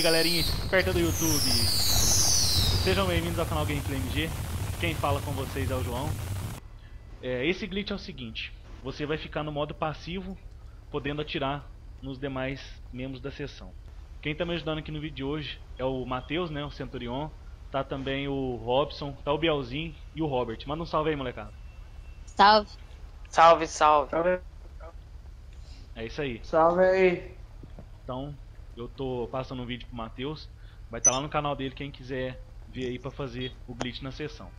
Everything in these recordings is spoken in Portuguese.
E aí galerinha esperta do YouTube. Sejam bem-vindos ao canal Gameplay MG Quem fala com vocês é o João. É, Esse glitch é o seguinte Você vai ficar no modo passivo Podendo atirar nos demais membros da sessão. Quem está me ajudando aqui no vídeo de hoje É o Matheus, né, o Centurion. Tá também o Robson, tá o Bielzinho e o Robert. Manda um salve aí molecada. Salve Salve, salve. É isso aí. Salve aí. Então eu tô passando um vídeo pro Matheus. Vai estar tá lá no canal dele quem quiser ver aí pra fazer o glitch na sessão.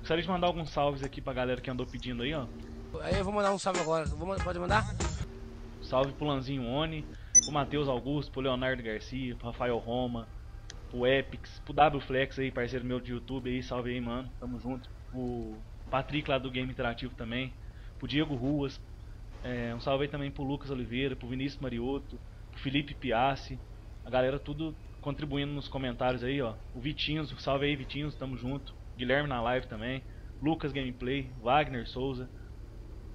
Gostaria de mandar alguns salves aqui pra galera que andou pedindo aí, ó. Aí eu vou mandar um salve agora. Vou, pode mandar? Salve pro Lanzinho Oni, pro Matheus Augusto, pro Leonardo Garcia, pro Rafael Roma, pro Epix, pro W Flex aí, parceiro meu de YouTube aí, salve aí, mano. Tamo junto. Pro Patrick lá do Game Interativo também, pro Diego Ruas, é, um salve aí também pro Lucas Oliveira, pro Vinícius Mariotto, Felipe Piassi, a galera tudo contribuindo nos comentários aí, ó. O Vitinhos, salve aí Vitinhos, tamo junto. Guilherme na live também. Lucas Gameplay, Wagner Souza.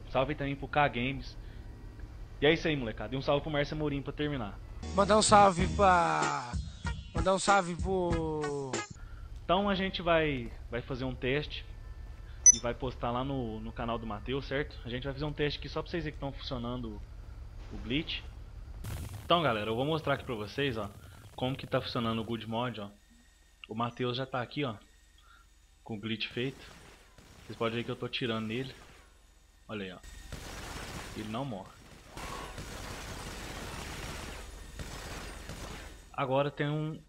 Salve também pro K Games. E é isso aí, molecada. E um salve pro Márcio Amorim pra terminar. Mandar um salve pra. Mandar um salve pro. Então a gente vai, vai fazer um teste e vai postar lá no, no canal do Matheus, certo? A gente vai fazer um teste aqui só pra vocês verem que estão funcionando o glitch. Então galera, eu vou mostrar aqui pra vocês ó, como que tá funcionando o Good Mod. Ó. O Matheus já tá aqui ó, com o glitch feito. Vocês podem ver que eu tô tirando nele. Olha aí ó, ele não morre. Agora tem um,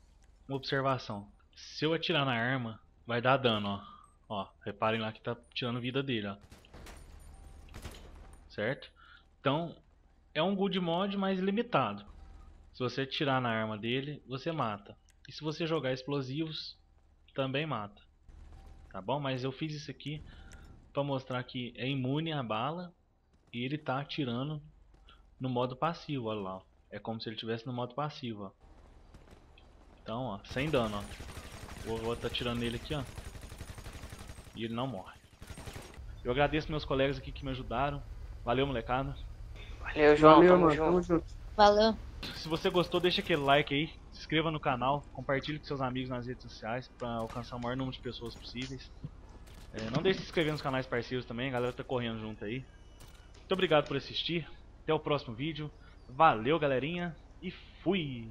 uma observação. Se eu atirar na arma, vai dar dano, ó. Ó, reparem lá que tá tirando vida dele, ó. Certo? Então, é um good mod mais limitado. Se você tirar na arma dele, você mata. E se você jogar explosivos, também mata. Tá bom? Mas eu fiz isso aqui para mostrar que é imune à bala e ele tá atirando no modo passivo, olha lá. É como se ele estivesse no modo passivo, ó. Então, ó, sem dano, ó. O outro tá atirando nele aqui, ó. E ele não morre. Eu agradeço meus colegas aqui que me ajudaram. Valeu, molecada. Valeu, João. Valeu, tamo mano. junto. Tamo junto. Valeu se você gostou, deixa aquele like aí, se inscreva no canal, compartilhe com seus amigos nas redes sociais para alcançar o maior número de pessoas possíveis. É, não deixe de se inscrever nos canais parceiros também, a galera tá correndo junto aí. Muito obrigado por assistir, até o próximo vídeo, valeu galerinha e fui!